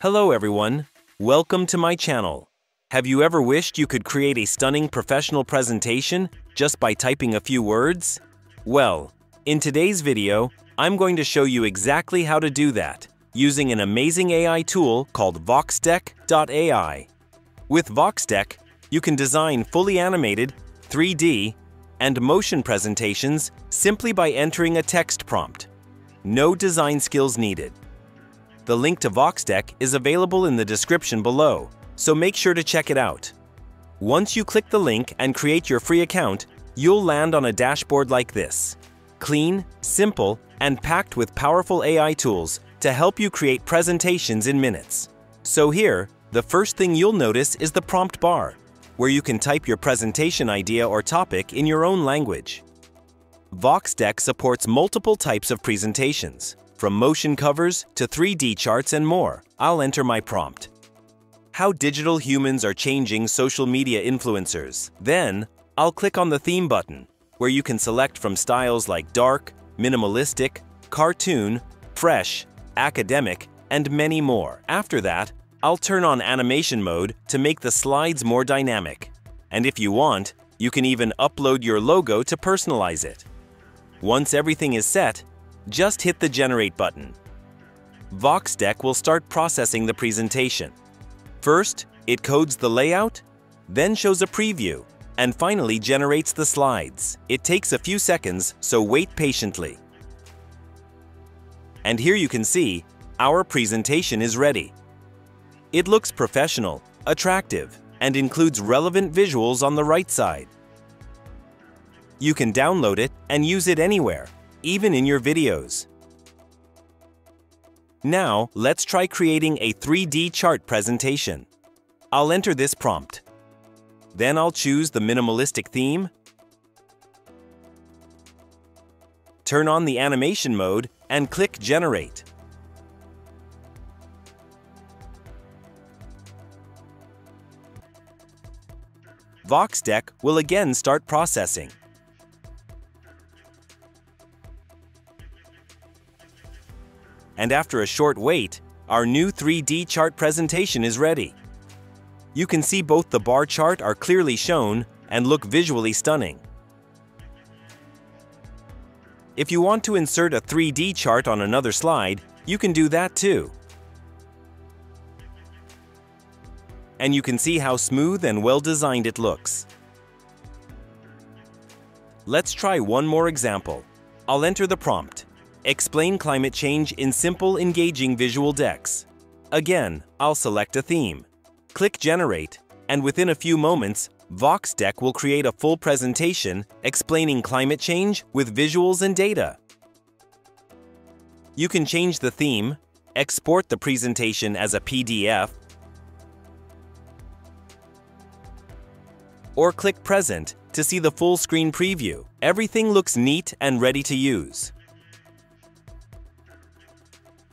Hello everyone, welcome to my channel. Have you ever wished you could create a stunning professional presentation just by typing a few words? Well, in today's video, I'm going to show you exactly how to do that using an amazing AI tool called Voxdeck.ai. With Voxdeck, you can design fully animated, 3D, and motion presentations simply by entering a text prompt. No design skills needed. The link to Voxdeck is available in the description below, so make sure to check it out. Once you click the link and create your free account, you'll land on a dashboard like this. Clean, simple, and packed with powerful AI tools to help you create presentations in minutes. So here, the first thing you'll notice is the prompt bar, where you can type your presentation idea or topic in your own language. Voxdeck supports multiple types of presentations, from motion covers to 3D charts and more, I'll enter my prompt. How digital humans are changing social media influencers. Then, I'll click on the theme button, where you can select from styles like dark, minimalistic, cartoon, fresh, academic, and many more. After that, I'll turn on animation mode to make the slides more dynamic. And if you want, you can even upload your logo to personalize it. Once everything is set, just hit the Generate button. Voxdeck will start processing the presentation. First, it codes the layout, then shows a preview, and finally generates the slides. It takes a few seconds, so wait patiently. And here you can see, our presentation is ready. It looks professional, attractive, and includes relevant visuals on the right side. You can download it and use it anywhere, even in your videos. Now, let's try creating a 3D chart presentation. I'll enter this prompt. Then I'll choose the minimalistic theme, turn on the animation mode, and click Generate. Voxdeck will again start processing. And after a short wait, our new 3D chart presentation is ready. You can see both the bar chart are clearly shown and look visually stunning. If you want to insert a 3D chart on another slide, you can do that too. And you can see how smooth and well-designed it looks. Let's try one more example. I'll enter the prompt. Explain climate change in simple, engaging visual decks. Again, I'll select a theme. Click Generate, and within a few moments, Voxdeck will create a full presentation explaining climate change with visuals and data. You can change the theme, export the presentation as a PDF, or click Present to see the full screen preview. Everything looks neat and ready to use.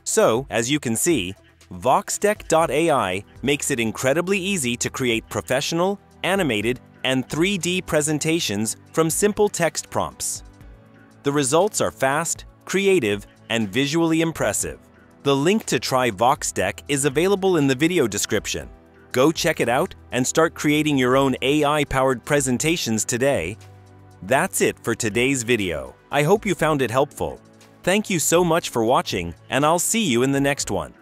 So, as you can see, Voxdeck.ai makes it incredibly easy to create professional, animated, and 3D presentations from simple text prompts. The results are fast, creative, and visually impressive. The link to try Voxdeck is available in the video description. Go check it out and start creating your own AI-powered presentations today. That's it for today's video. I hope you found it helpful. Thank you so much for watching, and I'll see you in the next one.